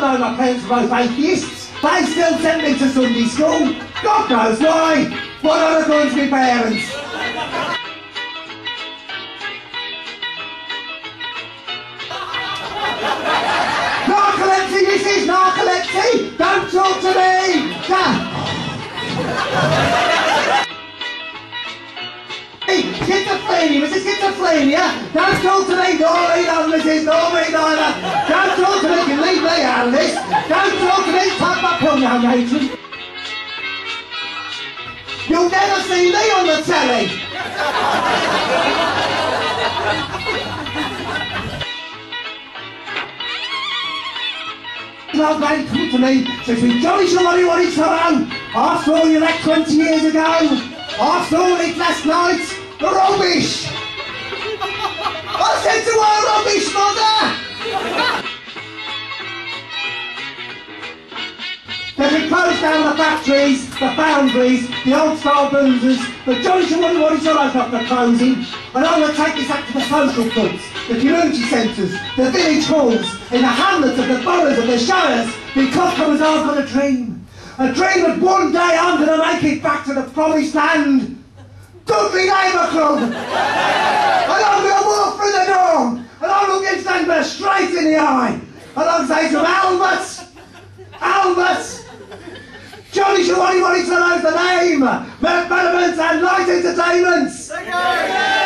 know my parents were both atheists. They still sent me to Sunday school. God knows why. What according to my parents? Narcolepsy, this is narcolepsy! Don't talk to me! Ah. Hey, schizophrenia, Mrs. Schizophrenia! Don't talk to me, nor me, no, Mrs. Nor me, neither! Don't talk to me, you can leave me Don't talk to me, take my pill now, matron! You'll never see me on the telly! Well, they come to me, says we jolly he wanted to know. I saw you like 20 years ago. I saw it last night. Rubbish! I said to her, rubbish, mother! They've closed down the factories, the foundries, the old style boozers, the he wanted to know about the closing. And I'm going to take this up to the social clubs, the community centres, the village halls, in the hamlets of the boroughs of the shires, because customers are going a dream. A dream that one day I'm going to make it back to the promised land. Dudley Labour Club! and I'm going to walk through the door, and I'll look neighbour straight in the eye, and I'll say to Albert! Albert! Johnny Shawani wanted to know the name! Merriments and Light Entertainments!